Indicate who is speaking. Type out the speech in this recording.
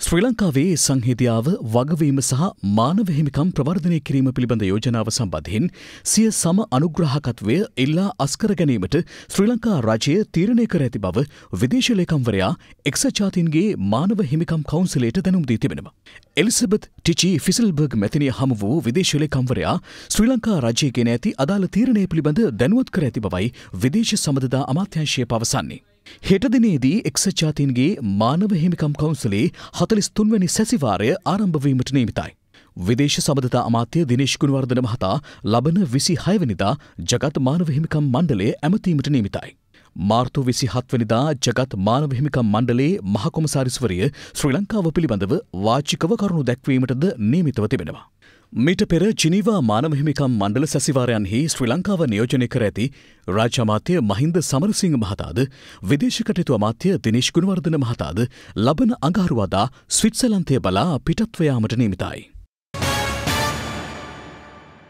Speaker 1: ශ්‍රී ලංකාවේ සංහිදියාව වගවීම සහ මානව හිමිකම් ප්‍රවර්ධනය කිරීම පිළිබඳ යෝජනාව සම්බන්ධයෙන් සිය සම අනුග්‍රහකත්වය ඉල්ලා අස්කර ගැනීමට ශ්‍රී ලංකා රජය තීරණය කර ඇති බව විදේශ ලේකම්වරයා එක්සත් ජාතීන්ගේ මානව හිමිකම් කවුන්සිලයට දැනුම් දී තිබෙනවා. එලිසබෙත් ටිචි ෆිසිල්බර්ග් මැතිනිය හමු වූ විදේශ ලේකම්වරයා ශ්‍රී ලංකා රජය ගෙන ඇති අදාළ තීරණය පිළිබඳ දැනුවත් කර ඇති බවයි විදේශ සමඳදා අමාත්‍යංශය පවසන්නේ. හෙට දිනේදී එක්සත් ජාතීන්ගේ මානව හිමිකම් කවුන්සලේ හතලිස් තුන්වැනි සැසිවාරය ආරම්භවීමට නීමිතයි. විදේශ සබඳතා අමාත්‍ය දිනේශ් ගුණවර්ධන මහතා ලබන විසි හයවනිදා ජගත් මානව හිමිකම් මණ්ඩලේ ඇමතීමට නීමිතයි. මාර්තු විසි හත්වනිදා ජගත් මානව හිමිකම් මණ්ඩලේ මහකොමසාරිස්වරිය ශ්‍රී ලංකාව පිළිබඳව වාචිකව කරුණු දැක්වීමටද නීමිතව තිබෙනවා. මීට පෙර ජිනීවා මානවහිමිකම් මණ්ඩල සැසිවාරයන්හි ශ්‍රී ලංකාව නියෝජනය කර ඇති රාජ්‍යමාත්‍ය මහින්ද සමරසිංහ මහතාද විදේශකටයුතු අමාත්‍ය දිනිශ් ගුණවර්ධන මහතාද ලබන අඟහරුවාදා ස්විට්සලන්තය බලා පිටත්වයාමට නීමිතයි.